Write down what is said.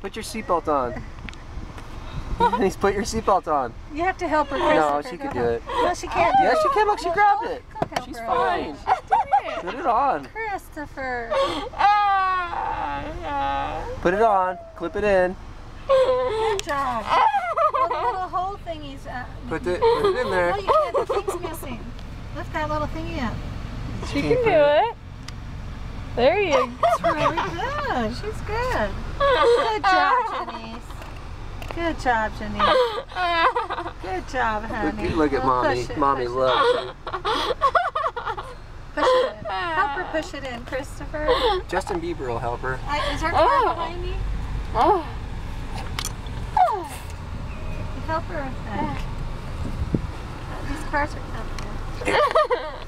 Put your seatbelt on. Denise, put your seatbelt on. You have to help her, No, she Go can do it. No, she can't do Yes, it. she can. Look, she grabbed it. Go help She's her. fine. Put it on. Christopher. Put it on. Clip it in. Good job. Well, the little hole thingy's. Uh, Put it, put it in there. oh, you can't. The thing's missing. Lift that little thingy up. She can do it. There you go. That's really good. She's good. Good job, Janice. Good job, Janice. Good job, honey. Look, look at Well, mommy. push it, mommy push it. loves you. Push it in. Help her push it in, Christopher. Justin Bieber will help her. I, is our car behind me? Oh. Help her with that. Uh, These cars are coming. Watch out.